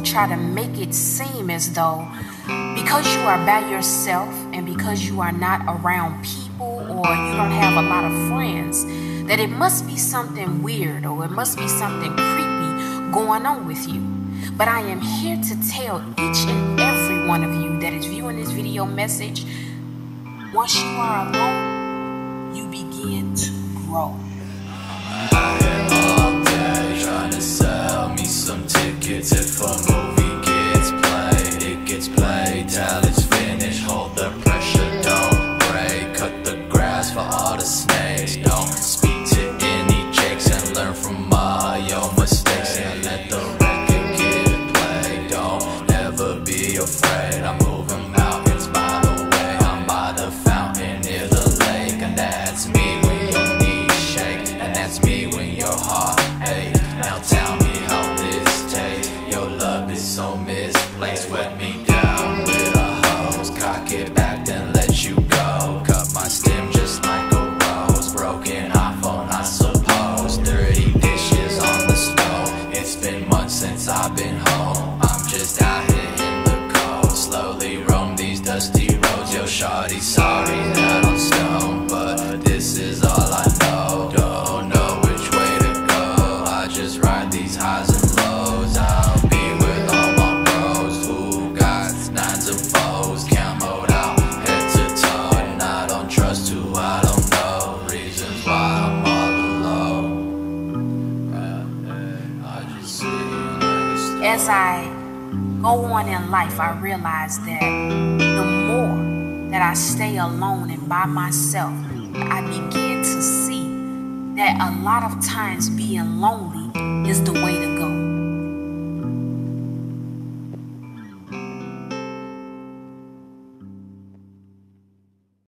try to make it seem as though because you are by yourself and because you are not around people or you don't have a lot of friends, that it must be something weird or it must be something creepy going on with you. But I am here to tell each and every one of you that is viewing this video message once you are alone, you begin to grow. I've been home i'm just out here in the cold. Slowly roam these dusty roads. Yo shawty sorry. that As I go on in life, I realize that the more that I stay alone and by myself, I begin to see that a lot of times being lonely is the way